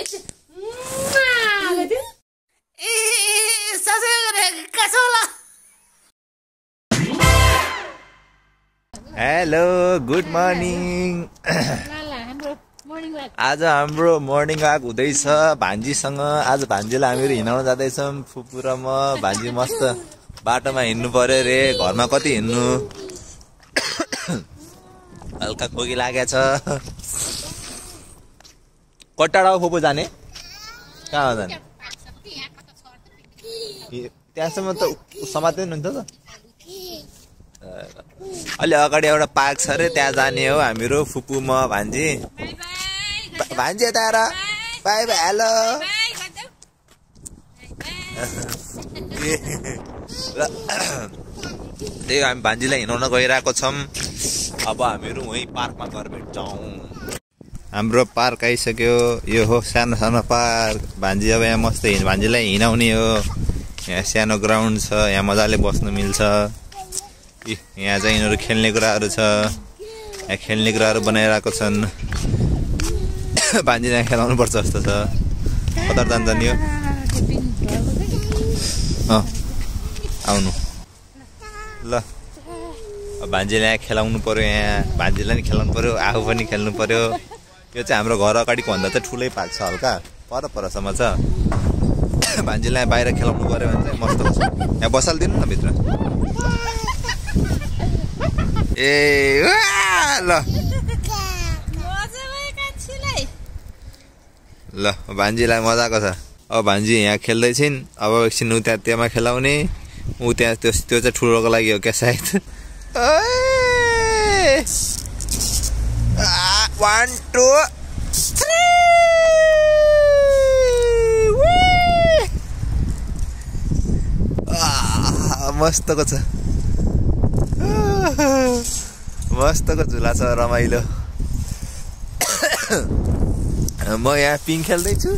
एकछिन। मुआ, गरिदेऊ हेलो गुड मर्निङ ल, हाम्रो morning walk। आज हाम्रो मर्निङ वाक हुँदैछ भान्जीसँग। आज भान्जीलाई हामीहरू हिँडाउन जाँदैछौँ। फुपू र म भान्जी मस्त बाटोमा हिँड्नु पर्यो रे घरमा कति हिँड्नु? हल्का खोकी लागेको छ। हो फुपू जाने? कहाँ हो जाने? त्यहाँसम्म त समात्दै हुनुहुन्छ त? अलि अगाडि एउटा पार्क छ अरे त्यहाँ जाने हो हामीहरू फुपू म भान्जी। भान्जी आएर बाई बाई हेलो त्यही हो, हामी भान्जीलाई हिँडाउन गइरहेको छौँ। अब हामीहरू वहीँ पार्कमा गएर भेट्छौँ। हाम्रो पार्क आइसक्यो। यो हो सानो सानो पार्क। भान्जी अब यहाँ मस्त हिँड भान्जीलाई हिँडाउने हो। यहाँ सानो ग्राउन्ड छ यहाँ मजाले बस्नु मिल्छ। यहाँ चाहिँ यिनीहरू खेल्ने कुराहरू छ। यहाँ खेल्ने कुराहरू बनाइरहेको छन्। भान्जीलाई खेलाउनु पर्छ जस्तो छ कता जान्छ नि अँ आउनु ल भान्जीलाई यहाँ खेलाउनु पऱ्यो यहाँ भान्जीलाई नि खेलाउनु पऱ्यो आफू पनि खेल्नु पऱ्यो यो चाहिँ हाम्रो घर अगाडिको भन्दा चाहिँ ठुलै पार्क छ हल्का पर परसम्म छ भान्जीलाई बाहिर खेलाउनु पऱ्यो भने चाहिँ मस्त हुन्छ यहाँ बसालिदिनु न भित्र ए ल ल भान्जीलाई मजाको छ। अब भान्जी यहाँ खेल्दैछिन् अब एकछिन ऊ त्यहाँ त्यहाँमा खेलाउने। ऊ त्यहाँ त्यो त्यो चाहिँ ठुलोको लागि हो क्या सायद। वान टू थ्री मस्तको छ। मस्तको झुला छ रमाइलो। म यहाँ पिङ खेल्दैछु।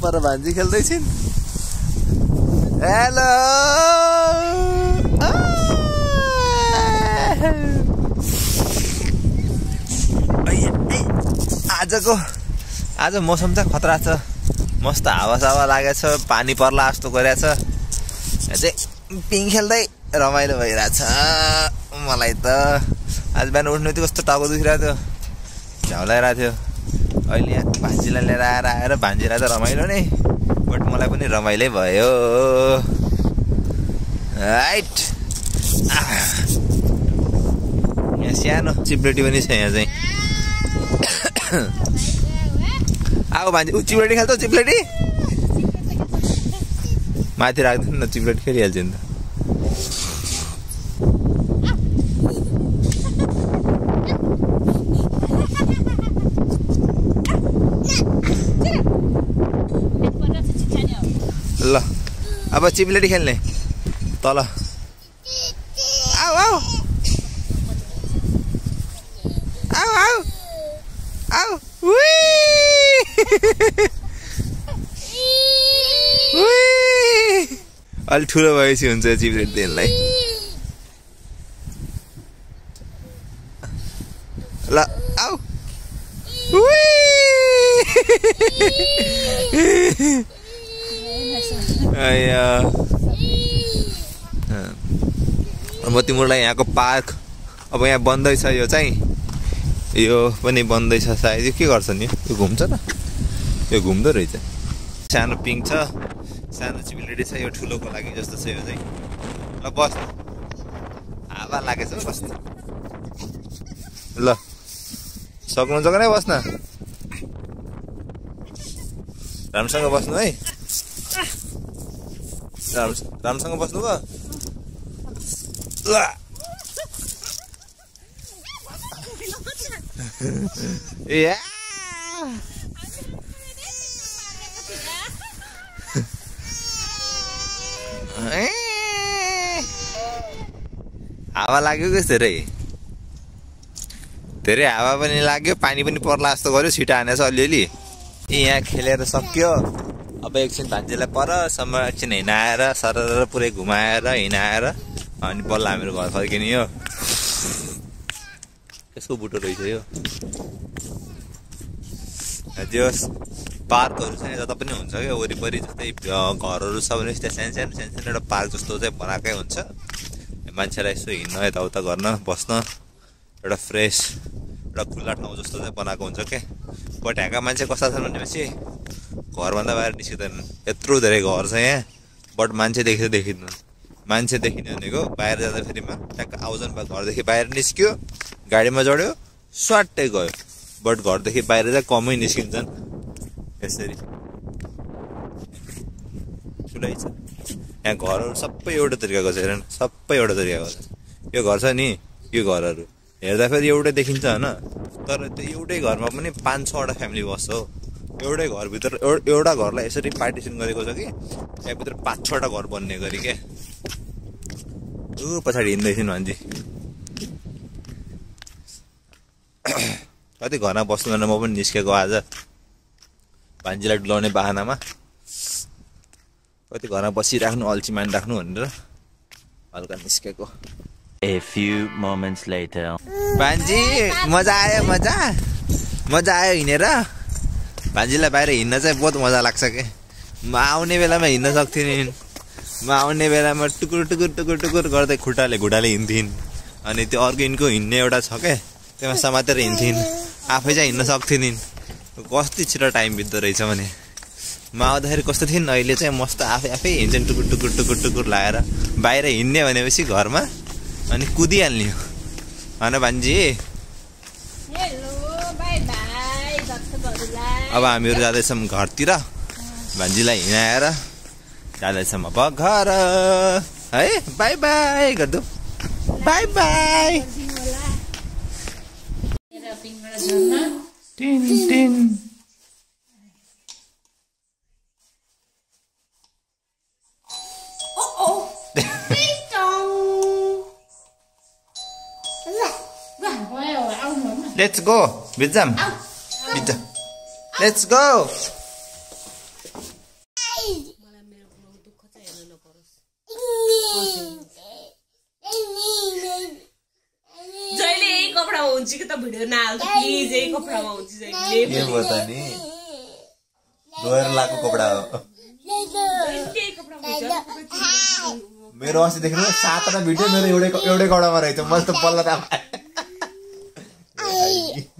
पर भान्जी खेल्दैछिन्। हेलो! आजको आज मौसम चाहिँ खतरा छ। मस्त हावा सावा लागेको छ पानी पर्ला जस्तो गरेको छ यहाँ चाहिँ पिङ खेल्दै रमाइलो भइरहेछ। मलाई त आज बिहान उठ्नु थियो कस्तो टाउको दुखिरहेको थियो। झ्याउलाइरहेको थियो। अहिले यहाँ भान्जीलाई लिएर आएर आएर भान्जीलाई त रमाइलो नै बट मलाई पनि रमाइलै भयो। राइट यहाँ सानो चिप्लेटी पनि छ यहाँ चाहिँ। आऊ भान्जी ऊ चिप्लेटी खेल्छ चिप्लेटी माथि राख्दैन न चिप्लेटी खेलिहाल्छ नि त। ल अब चिप्लेटी खेल्ने तल आऊ आऊ आऊ आऊ आऊ! अलि ठुलो भएपछि हुन्छ चिप्लेटी त्यसलाई ल आऊ उई! अब तिमीलाई यहाँको पार्क अब यहाँ बन्दैछ यो चाहिँ। यो पनि बन्दैछ सायद। यो के गर्छ नि? यो घुम्छ त। यो घुम्दो रहेछ। सानो पिङ छ। सानो चिप्लेटी छ। यो ठुलोको लागि जस्तो छ यो चाहिँ। ल बस। हावा लागेछ हौ बस्नु ल। सक्नुहुन्छ कि नै बस्न? राम्रोसँग बस्नु है। राम्रो राम्रोसँग बस्नु भयो ल या हावा लाग्यो कि धेरै धेरै हावा पनि लाग्यो पानी पनि पर्ला जस्तो गर्यो छिटो हानेछ अलिअलि ए यहाँ खेलेर सक्यो अब एकछिन भान्जीलाई परसम्म एकछिन हिँडाएर सरर पुरै घुमाएर हिँडाएर अनि बल्ल हामीहरू घर फर्किने हो। यसको बुटो रहेछ यो। त्यो पार्कहरू नि जता पनि हुन्छ क्या वरिपरि जस्तै घरहरू छ भने त्यहाँ सानो सानो सानो सानो एउटा पार्क जस्तो चाहिँ बनाएकै हुन्छ। मान्छेलाई यसो हिँड्न यताउता गर्न बस्न एउटा फ्रेस एउटा खुल्ला ठाउँ जस्तो चाहिँ बनाएको हुन्छ क्या। बट यहाँका मान्छे कस्ता छन् भनेपछि घरभन्दा बाहिर निस्किँदैनन् यत्रो धेरै घर छ यहाँ। बट मान्छे देख्यो देखिँदैन। मान्छे देखिने भनेको बाहिर जाँदाखेरिमा ट्याक्क आउजन भयो। घरदेखि बाहिर निस्क्यो गाडीमा चढ्यो स्वाट्टै गयो। बट घरदेखि बाहिर चाहिँ कमै निस्किन्छन्। यसरी। ठुलै छ। यहाँ घरहरू सबै एउटा तरिकाको छ। हेर सबै एउटा तरिकाको छ। यो घर छ नि यो घरहरू। हेर्दाखेरि एउटै देखिन्छ होइन? तर त्यो एउटै घरमा पनि पाँच छवटा फ्यामिली बस्छ हो। एउटै घरभित्र एउ- एउटा घरलाई यसरी पार्टिसन गरेको छ कि? त्यहाँभित्र पाँच छवटा घर बन्ने गरी क्या ऊ पछाडि हिँड्दैछन् भन्छ कति घरमा बस्दैन म पनि निस्केको आज। भान्जीलाई डुलाउने बाहनामा। कति घरमा बसिराख्नु अल्छी मानिराख्नु भनेर हल्का निस्केको। A few moments later. भान्जी मजा आयो मजा? मजा आयो हिँडेर? भान्जीलाई बाहिर हिँड्न चाहिँ बहुत मजा लाग्छ के? म आउने बेलामा हिँड्न सक्थिनँ। म आउने बेलामा टुकुर टुकुर टुकुर टुकुर गर्दै खुट्टाले घुँटाले हिँड्थिन्। अनि त्यो अर्को यिनको हिँड्ने एउटा छ क्या त्यसमा समातेर हिँड्थिन्। आफै चाहिँ हिँड्न सक्थिनँ कति छिटो टाइम बित्दो रहेछ भने। म आउँदाखेरि कस्तो थिइन् अहिले चाहिँ मस्त आफै आफै हिँड्छन् टुकुर टुकुर टुकुर टुकुर लगाएर बाहिर हिँड्ने भनेपछि घरमा अनि कुदिहाल्ने हो। होइन भान्जी हेलो बाई बाई दर्शकहरूलाई अब हामीहरू जाँदैछौँ घरतिर। भान्जीलाई हिँडाएर जाँदैछौँ अब घर। है बाई बाई गरिदेऊ बाई बाई। टिन टिन। आउनु न लेट्स गो भिजाम भिजा लेट्स गो जहिले यही कपडामा हुन्छ कि त भिडियो नहाल्दा प्लिज यही कपडामा हुन्छ जहिले के भयो त नि? धोएर लगाएको कपडा हो। मेरो अस्ति देख्नु सातवटा भिडियो मेरो एउटै एउटै कपडामा रहेछ। मैले त बल्ल थाहा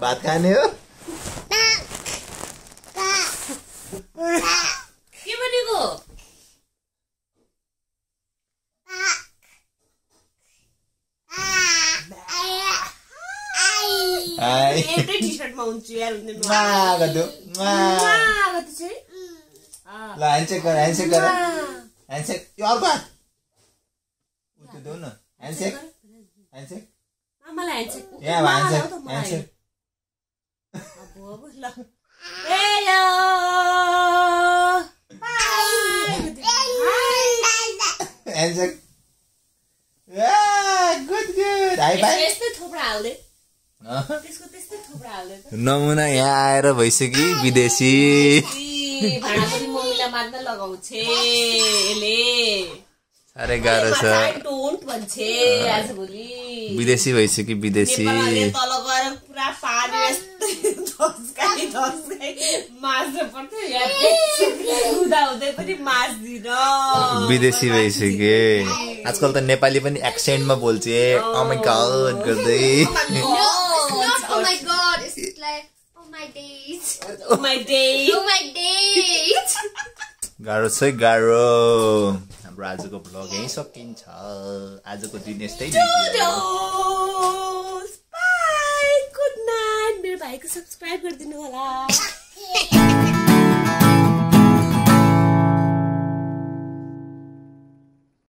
भात खाने हो के भनेको हाई एउटै टी सर्टमा हुन्छु यार हुँदैन मा गरिदेऊ मा गर्दैछु है ल ह्यान्डसेक गर ह्यान्डसेक गर ह्यान्डसेक यो अर्को हात उ त्यो देऊ न ह्यान्डसेक ह्यान्डसेक यहाँ गुड गुड हाई बाई यस्तै थोप्रा हाल्दै त्यसको त्यस्तै थोप्रा हाल्दै नमुना यहाँ आएर भइसक्यो विदेशी। मात्र लगाउँछे यसले साह्रै गाह्रो छ। विदेशी भइसक्यो विदेशी। नेपालहरूले तल गएर पुरा पानी यस्तै धस्काइ धस्काइ माझ्नु पर्थ्यो। यहाँ हुँदा हुँदै पनि माझ्दिन विदेशी भइसक्यो आजकल त नेपाली पनि एक्सेन्टमा बोल्छ। Oh गर्दै। Oh my oh my days. my day Oh my days. गाह्रो छ है गाह्रो। हाम्रो आजको भ्लग यहीँ सकिन्छ। आजको दिन यस्तै गुड नाइट! मेरो भाइको सब्सक्राइब गरिदिनु होला.